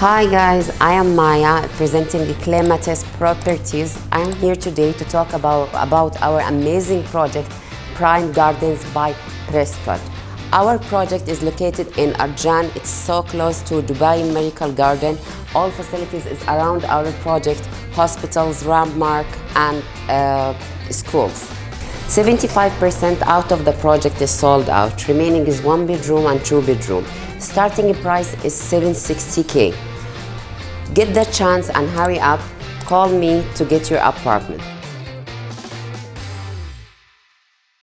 Hi guys, I am Maya presenting Clematis Properties. I am here today to talk about, about our amazing project Prime Gardens by Prescott. Our project is located in Arjan. It's so close to Dubai Miracle Garden. All facilities is around our project, hospitals, landmark and uh, schools. 75% out of the project is sold out. Remaining is one bedroom and two bedroom. Starting price is 760k. Get the chance and hurry up. Call me to get your apartment.